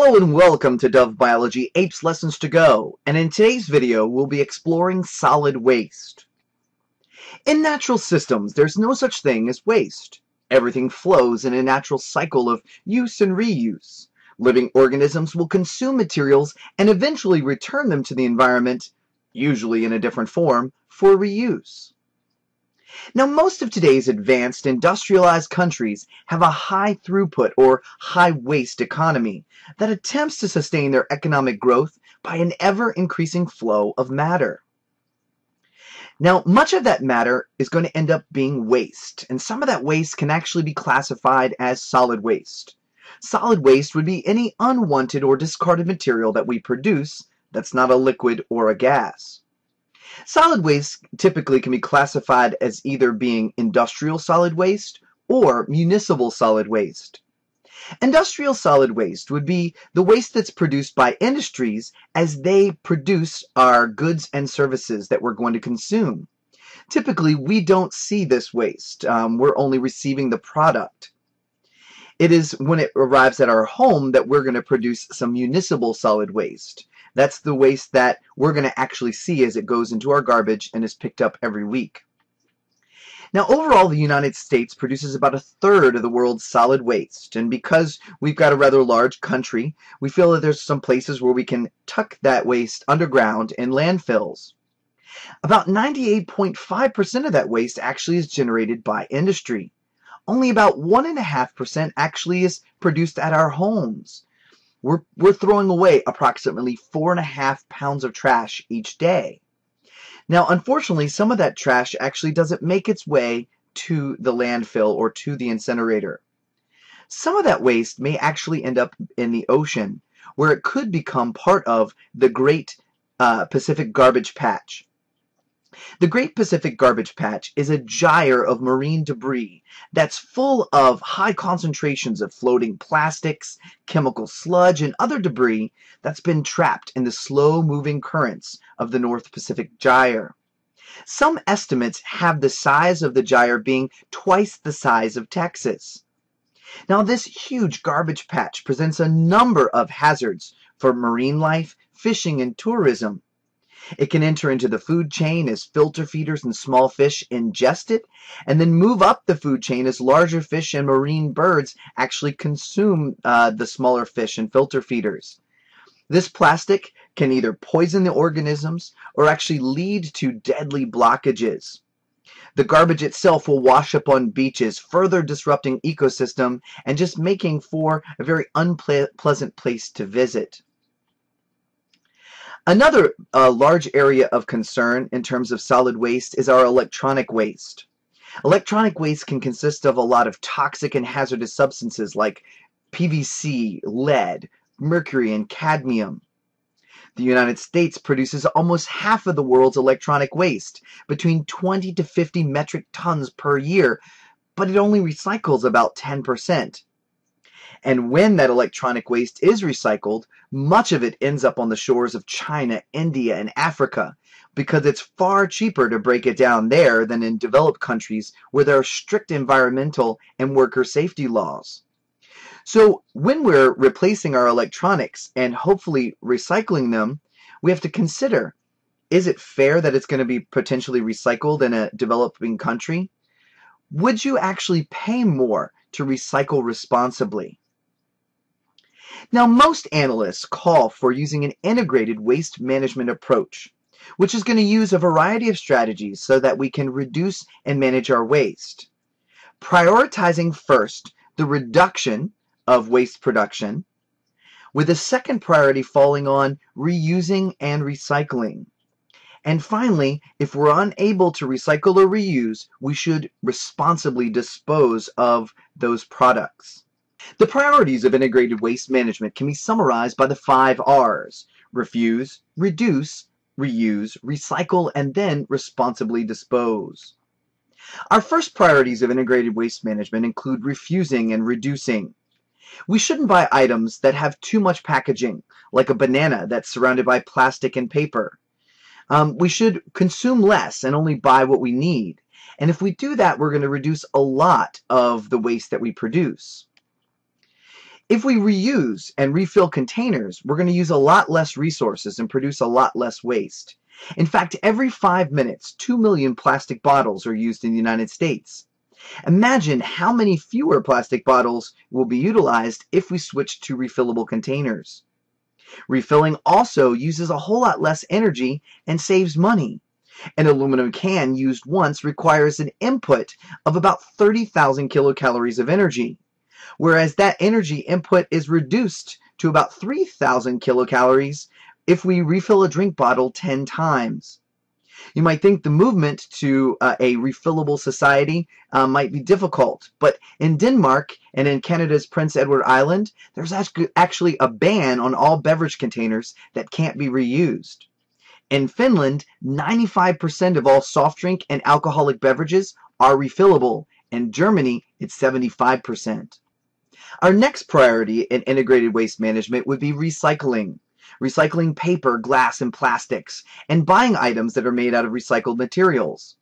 Hello and welcome to Dove Biology APES Lessons to Go, and in today's video we'll be exploring solid waste. In natural systems, there's no such thing as waste. Everything flows in a natural cycle of use and reuse. Living organisms will consume materials and eventually return them to the environment, usually in a different form, for reuse. Now, most of today's advanced industrialized countries have a high throughput or high waste economy that attempts to sustain their economic growth by an ever increasing flow of matter. Now, much of that matter is going to end up being waste, and some of that waste can actually be classified as solid waste. Solid waste would be any unwanted or discarded material that we produce that's not a liquid or a gas. Solid waste typically can be classified as either being industrial solid waste or municipal solid waste. Industrial solid waste would be the waste that's produced by industries as they produce our goods and services that we're going to consume. Typically, we don't see this waste. Um, we're only receiving the product. It is when it arrives at our home that we're going to produce some municipal solid waste. That's the waste that we're going to actually see as it goes into our garbage and is picked up every week. Now, overall, the United States produces about a third of the world's solid waste, and because we've got a rather large country, we feel that there's some places where we can tuck that waste underground in landfills. About 98.5% of that waste actually is generated by industry. Only about 1.5% actually is produced at our homes. We're, we're throwing away approximately four and a half pounds of trash each day. Now, unfortunately, some of that trash actually doesn't make its way to the landfill or to the incinerator. Some of that waste may actually end up in the ocean, where it could become part of the Great uh, Pacific Garbage Patch. The Great Pacific Garbage Patch is a gyre of marine debris that's full of high concentrations of floating plastics, chemical sludge, and other debris that's been trapped in the slow-moving currents of the North Pacific Gyre. Some estimates have the size of the gyre being twice the size of Texas. Now, this huge garbage patch presents a number of hazards for marine life, fishing, and tourism. It can enter into the food chain as filter feeders and small fish ingest it, and then move up the food chain as larger fish and marine birds actually consume uh, the smaller fish and filter feeders. This plastic can either poison the organisms or actually lead to deadly blockages. The garbage itself will wash up on beaches, further disrupting ecosystem and just making for a very unpleasant place to visit. Another uh, large area of concern in terms of solid waste is our electronic waste. Electronic waste can consist of a lot of toxic and hazardous substances like PVC, lead, mercury, and cadmium. The United States produces almost half of the world's electronic waste, between 20 to 50 metric tons per year, but it only recycles about 10%. And when that electronic waste is recycled, much of it ends up on the shores of China, India, and Africa because it's far cheaper to break it down there than in developed countries where there are strict environmental and worker safety laws. So when we're replacing our electronics and hopefully recycling them, we have to consider, is it fair that it's going to be potentially recycled in a developing country? Would you actually pay more to recycle responsibly? Now, most analysts call for using an integrated waste management approach, which is going to use a variety of strategies so that we can reduce and manage our waste. Prioritizing first the reduction of waste production, with a second priority falling on reusing and recycling. And finally, if we're unable to recycle or reuse, we should responsibly dispose of those products. The priorities of integrated waste management can be summarized by the five R's. Refuse, reduce, reuse, recycle, and then responsibly dispose. Our first priorities of integrated waste management include refusing and reducing. We shouldn't buy items that have too much packaging, like a banana that's surrounded by plastic and paper. Um, we should consume less and only buy what we need. And if we do that, we're going to reduce a lot of the waste that we produce. If we reuse and refill containers, we're going to use a lot less resources and produce a lot less waste. In fact, every five minutes, 2 million plastic bottles are used in the United States. Imagine how many fewer plastic bottles will be utilized if we switch to refillable containers. Refilling also uses a whole lot less energy and saves money. An aluminum can used once requires an input of about 30,000 kilocalories of energy, whereas that energy input is reduced to about 3,000 kilocalories if we refill a drink bottle 10 times. You might think the movement to uh, a refillable society uh, might be difficult, but in Denmark and in Canada's Prince Edward Island, there's actually a ban on all beverage containers that can't be reused. In Finland, 95% of all soft drink and alcoholic beverages are refillable. In Germany, it's 75%. Our next priority in integrated waste management would be recycling. Recycling paper, glass, and plastics, and buying items that are made out of recycled materials.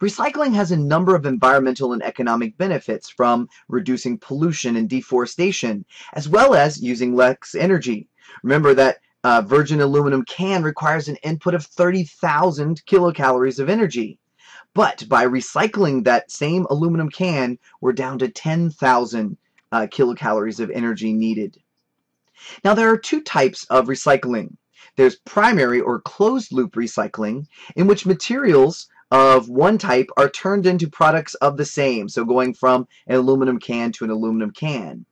Recycling has a number of environmental and economic benefits from reducing pollution and deforestation, as well as using less energy. Remember that a virgin aluminum can requires an input of 30,000 kilocalories of energy. But by recycling that same aluminum can, we're down to 10,000 uh, kilocalories of energy needed. Now there are two types of recycling. There's primary or closed loop recycling, in which materials of one type are turned into products of the same, so going from an aluminum can to an aluminum can.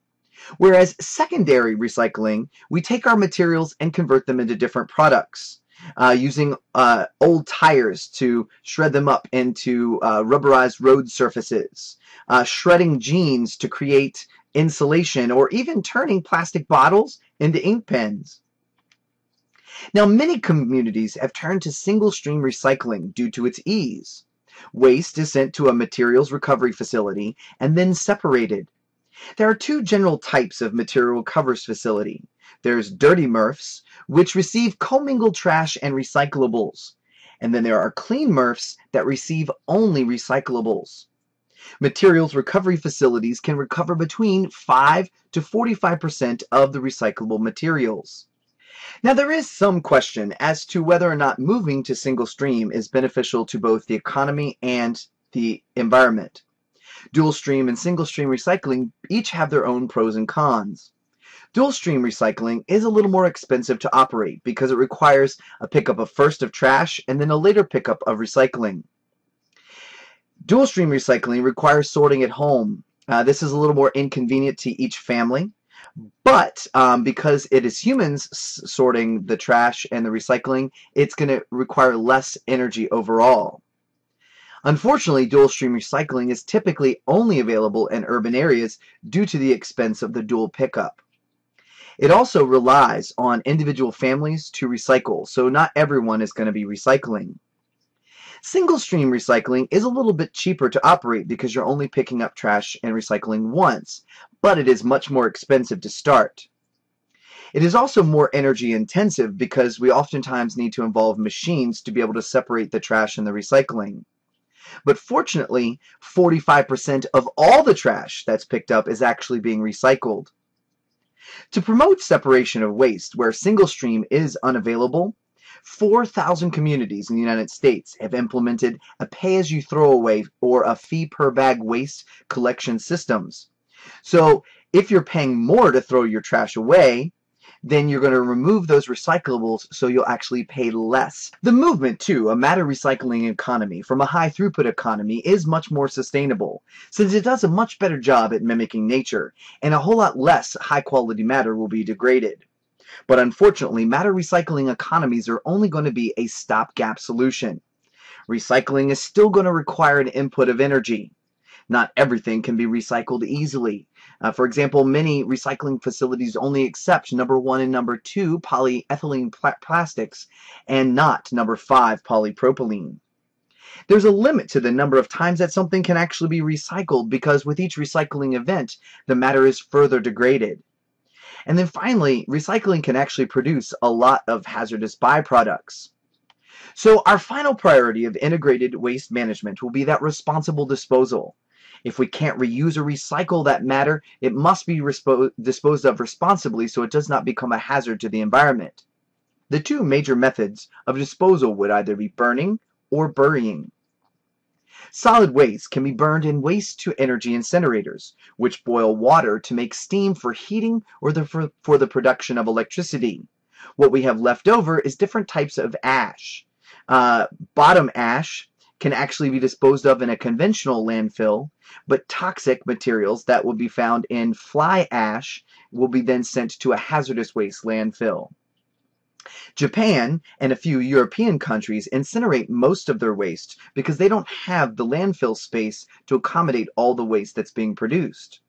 Whereas secondary recycling, we take our materials and convert them into different products. Uh, using uh, old tires to shred them up into uh, rubberized road surfaces, uh, shredding jeans to create insulation, or even turning plastic bottles into ink pens. Now, many communities have turned to single stream recycling due to its ease. Waste is sent to a materials recovery facility and then separated. There are two general types of material covers facility. There's dirty MRFs, which receive commingled trash and recyclables. And then there are clean MRFs that receive only recyclables. Materials recovery facilities can recover between 5 to 45% of the recyclable materials. Now there is some question as to whether or not moving to single stream is beneficial to both the economy and the environment. Dual stream and single stream recycling each have their own pros and cons. Dual stream recycling is a little more expensive to operate because it requires a pickup of first of trash and then a later pickup of recycling. Dual stream recycling requires sorting at home. Uh, this is a little more inconvenient to each family, but um, because it is humans sorting the trash and the recycling, it's going to require less energy overall. Unfortunately, dual stream recycling is typically only available in urban areas due to the expense of the dual pickup. It also relies on individual families to recycle, so not everyone is going to be recycling. Single stream recycling is a little bit cheaper to operate because you're only picking up trash and recycling once, but it is much more expensive to start. It is also more energy intensive because we oftentimes need to involve machines to be able to separate the trash and the recycling. But fortunately, 45% of all the trash that's picked up is actually being recycled. To promote separation of waste where single stream is unavailable, 4,000 communities in the United States have implemented a pay-as-you-throw-away or a fee-per-bag waste collection systems. So if you're paying more to throw your trash away, then you're going to remove those recyclables so you'll actually pay less. The movement to a matter recycling economy from a high throughput economy is much more sustainable since it does a much better job at mimicking nature and a whole lot less high quality matter will be degraded. But unfortunately, matter recycling economies are only going to be a stopgap solution. Recycling is still going to require an input of energy. Not everything can be recycled easily. Uh, for example, many recycling facilities only accept number one and number two polyethylene pl plastics and not number five polypropylene. There's a limit to the number of times that something can actually be recycled because with each recycling event, the matter is further degraded. And then finally, recycling can actually produce a lot of hazardous byproducts. So our final priority of integrated waste management will be that responsible disposal. If we can't reuse or recycle that matter, it must be disposed of responsibly so it does not become a hazard to the environment. The two major methods of disposal would either be burning or burying. Solid waste can be burned in waste to energy incinerators, which boil water to make steam for heating or the, for, for the production of electricity. What we have left over is different types of ash. Uh, bottom ash can actually be disposed of in a conventional landfill, but toxic materials that will be found in fly ash will be then sent to a hazardous waste landfill. Japan and a few European countries incinerate most of their waste because they don't have the landfill space to accommodate all the waste that's being produced.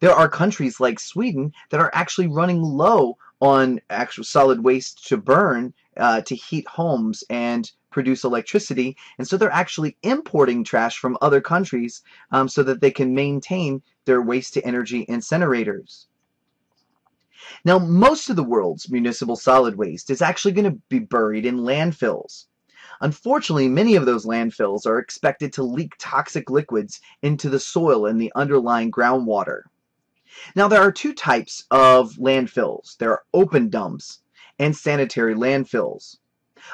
There are countries like Sweden that are actually running low on actual solid waste to burn uh, to heat homes and produce electricity, and so they're actually importing trash from other countries um, so that they can maintain their waste to energy incinerators. Now, most of the world's municipal solid waste is actually going to be buried in landfills. Unfortunately, many of those landfills are expected to leak toxic liquids into the soil and the underlying groundwater. Now, there are two types of landfills. There are open dumps and sanitary landfills.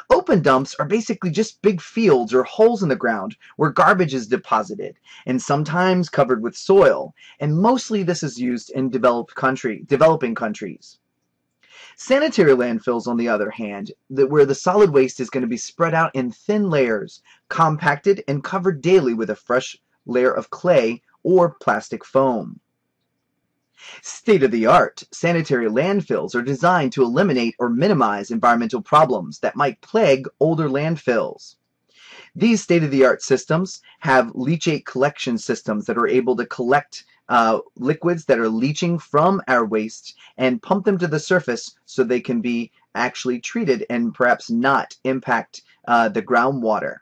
Open dumps are basically just big fields or holes in the ground where garbage is deposited and sometimes covered with soil, and mostly this is used in developed country, developing countries. Sanitary landfills, on the other hand, that where the solid waste is going to be spread out in thin layers, compacted and covered daily with a fresh layer of clay or plastic foam. State-of-the-art sanitary landfills are designed to eliminate or minimize environmental problems that might plague older landfills. These state-of-the-art systems have leachate collection systems that are able to collect uh, liquids that are leaching from our waste and pump them to the surface so they can be actually treated and perhaps not impact uh, the groundwater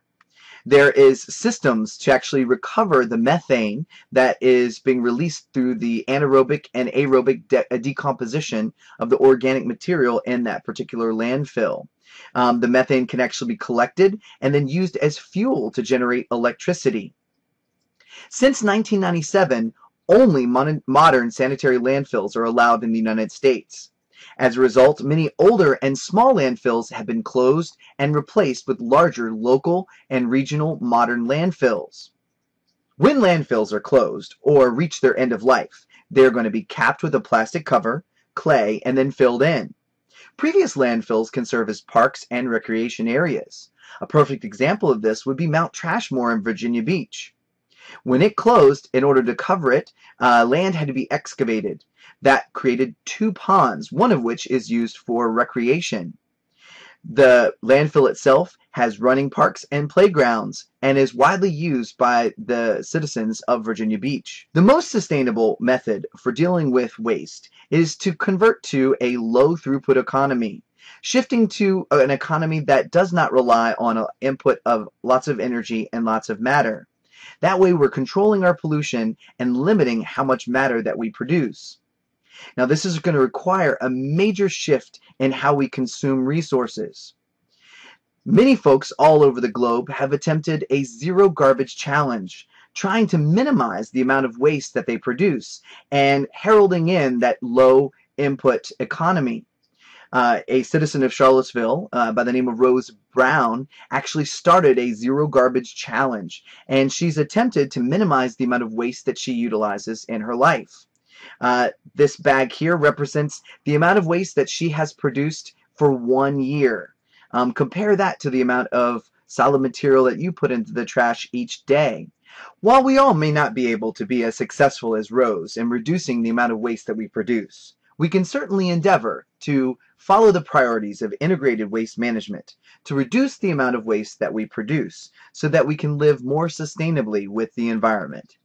there is systems to actually recover the methane that is being released through the anaerobic and aerobic de uh, decomposition of the organic material in that particular landfill. Um, the methane can actually be collected and then used as fuel to generate electricity. Since 1997, only modern sanitary landfills are allowed in the United States. As a result, many older and small landfills have been closed and replaced with larger local and regional modern landfills. When landfills are closed or reach their end of life, they're going to be capped with a plastic cover, clay, and then filled in. Previous landfills can serve as parks and recreation areas. A perfect example of this would be Mount Trashmore in Virginia Beach. When it closed, in order to cover it, uh, land had to be excavated. That created two ponds, one of which is used for recreation. The landfill itself has running parks and playgrounds and is widely used by the citizens of Virginia Beach. The most sustainable method for dealing with waste is to convert to a low throughput economy shifting to an economy that does not rely on an input of lots of energy and lots of matter. That way we're controlling our pollution and limiting how much matter that we produce. Now this is going to require a major shift in how we consume resources. Many folks all over the globe have attempted a zero garbage challenge, trying to minimize the amount of waste that they produce and heralding in that low input economy uh, a citizen of Charlottesville uh, by the name of Rose Brown actually started a zero garbage challenge, and she's attempted to minimize the amount of waste that she utilizes in her life. Uh, this bag here represents the amount of waste that she has produced for one year. Um, compare that to the amount of solid material that you put into the trash each day. While we all may not be able to be as successful as Rose in reducing the amount of waste that we produce, we can certainly endeavor to follow the priorities of integrated waste management to reduce the amount of waste that we produce so that we can live more sustainably with the environment.